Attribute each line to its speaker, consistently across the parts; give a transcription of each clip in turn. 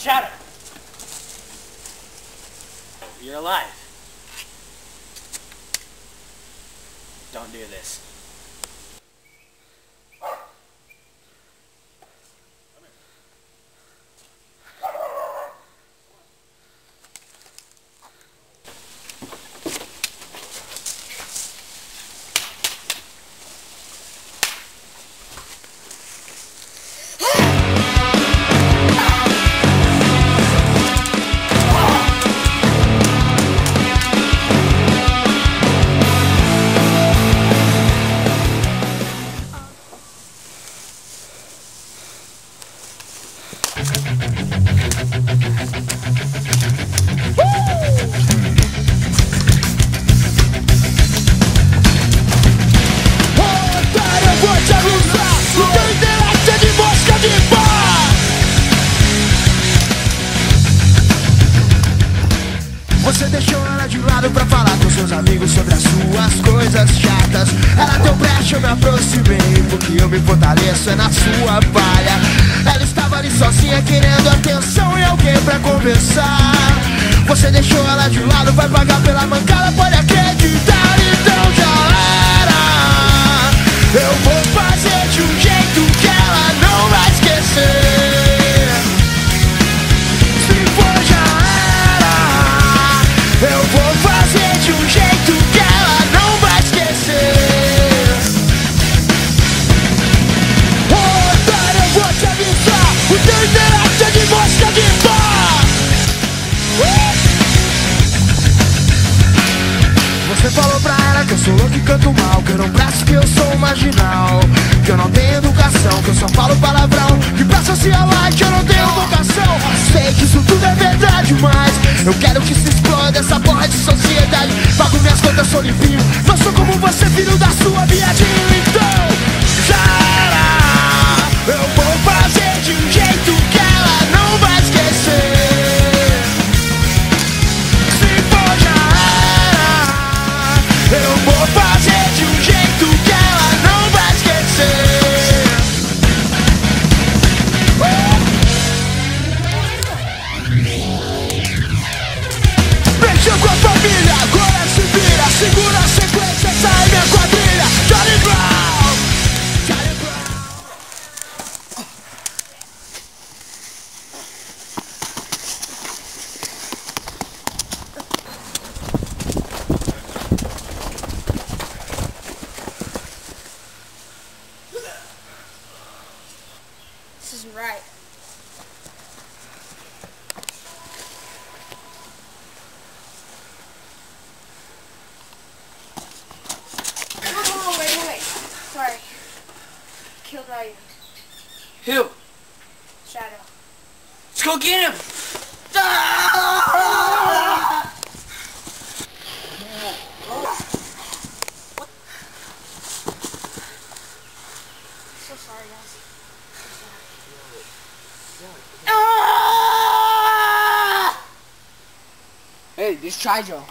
Speaker 1: Shadow! You're alive. Don't do this.
Speaker 2: Ela de lado pra falar com seus amigos sobre as suas coisas chatas. Ela deu brecha, eu me aproximei Porque eu me fortaleço é na sua palha. Ela estava ali sozinha querendo atenção e alguém pra conversar. Você deixou ela de lado, vai pagar pela mancada, pode acreditar. Então que eu sou louco e canto mal Que eu não presto, que eu sou marginal. Que eu não tenho educação, que eu só falo palavrão. Que pra socialite eu não tenho vocação. Sei que isso tudo é verdade, mas Eu quero que se exploda essa porra de sociedade. Pago minhas contas, sou limpinho. Não sou como você, filho da sua viadinho
Speaker 3: This isn't right. Oh, wait, wait, wait. Sorry. Killed Ryu.
Speaker 1: Who?
Speaker 3: Shadow.
Speaker 1: Let's go get him!
Speaker 3: So sorry, guys. Ah!
Speaker 4: Hey, this try Joe.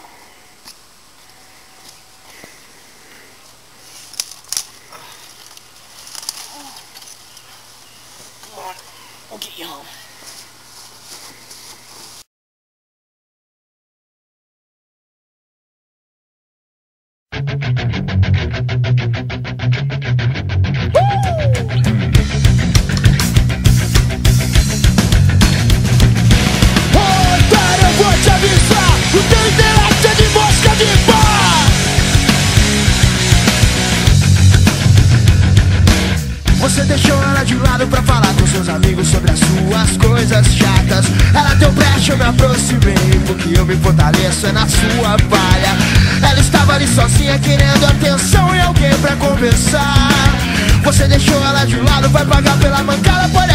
Speaker 2: Deixou ela de lado pra falar com seus amigos sobre as suas coisas chatas. Ela deu brecha, eu me aproximei Porque eu me fortaleço é na sua palha. Ela estava ali sozinha querendo atenção e alguém pra conversar. Você deixou ela de lado, vai pagar pela mancada, pode